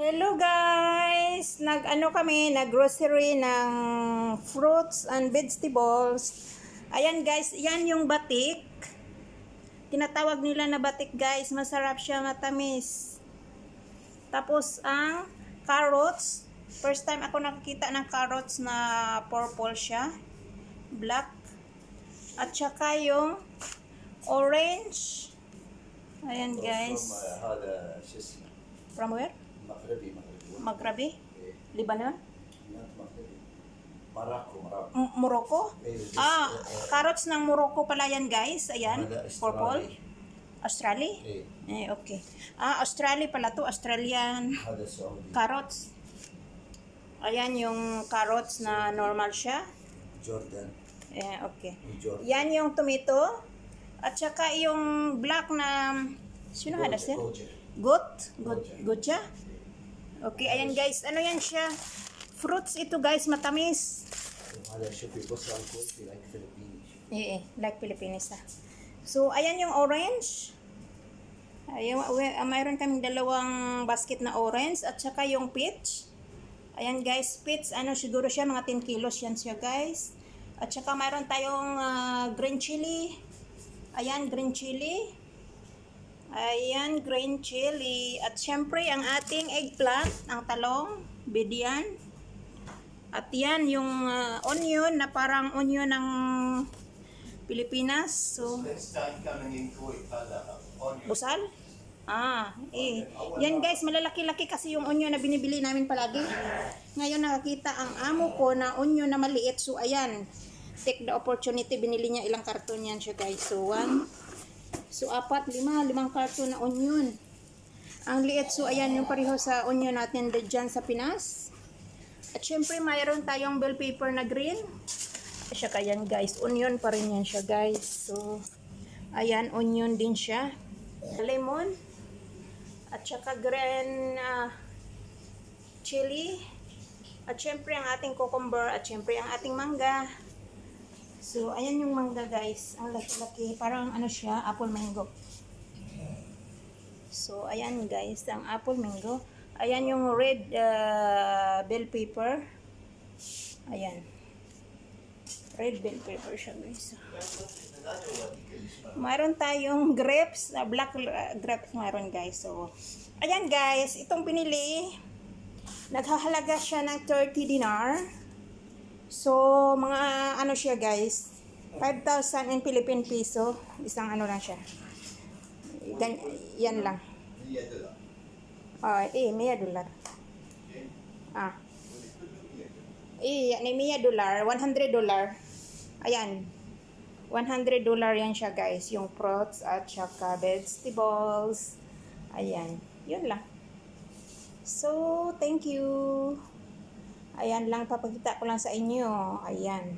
Hello guys! Nag-ano kami, nag-grocery ng fruits and vegetables. Ayan guys, yan yung batik. Tinatawag nila na batik guys. Masarap siya, matamis. Tapos ang carrots. First time ako nakakita ng carrots na purple siya. Black. At saka yung orange. Ayan guys. From where? Maghrebi, Maghrebi. Eh. Lebanon? Morocco, Morocco. Eh, ah, eh, carrots ng Morocco pala yan guys. Ayan, purple. Australia? Eh, okay. Ah, Australia pala to. Australian ah, carrots. Ayan yung carrots na normal siya. Jordan. Eh, okay. Yan yung tomato. At saka yung black na... Sino hadas yan? Goat? Goat? Gocha? Okay, ayan guys. Ano yan siya? Fruits ito guys, matamis. Yeah, like Pilipinas ah. So, ayan yung orange. Ayan, ah, mayroon kaming dalawang basket na orange at saka yung peach. Ayan guys, peach, ano siguro siya, mga 10 kilos yan siya guys. At saka mayroon tayong uh, green chili. Ayan, green chili. Ayan, green chili. At syempre, ang ating eggplant, ang talong, bedian. At yan, yung uh, onion na parang onion ng Pilipinas. So, busal? Ah, eh. Yan guys, malalaki-laki kasi yung onion na binibili namin palagi. Ngayon nakakita ang amo ko na onion na maliit. So, ayan. Take the opportunity. Binili niya ilang karton yan siya guys. So, one, So, apat, lima. Limang karton na onion. Ang liit. So, ayan yung pareho sa onion natin dyan sa Pinas. At syempre, mayroon tayong bell paper na green. Siya kayan guys. Onion pa rin yan siya guys. So, ayan, onion din siya. Lemon. At saka green ah, chili. At syempre ang ating cucumber. At syempre ang ating mangga. So, ayan yung mangga guys. Ang laki-laki. Parang ano siya, apple mango. So, ayan guys, ang apple mango. Ayan yung red uh, bell pepper. Ayan. Red bell pepper siya guys. Mayroon tayong grapes, uh, black uh, grapes mayroon guys. So, ayan guys, itong pinili, naghahalaga siya ng 30 dinar. So, mga ano siya guys, 5,000 in Philippine peso, isang ano lang siya. Gan yan lang. Oh, eh, Mia dollar. Ah. Eh, yan, eh, Mia dollar, 100 dollar. Ayan. 100 dollar yan siya guys, yung fruits at saka vegetables. Ayan, yun lang. So, thank you. Ayan lang, papakita ko lang sa inyo. Ayan.